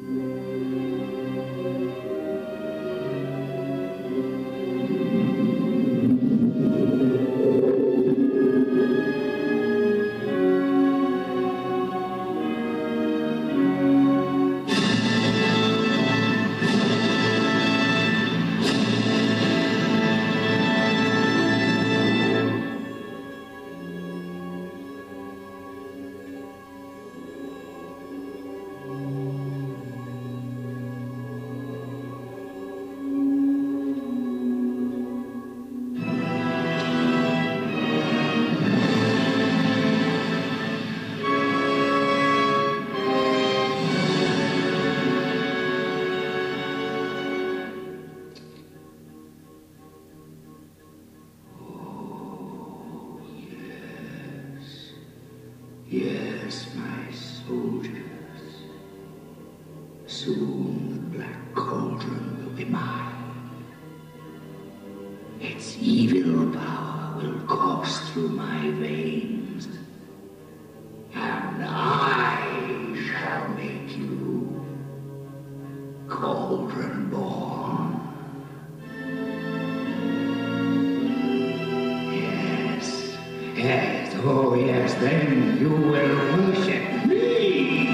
Amen. Yes, my soldiers. Soon the black cauldron will be mine. Its evil power will course through my veins. And I shall make you cauldron born. Yes, yes, oh yes, then you will worship me.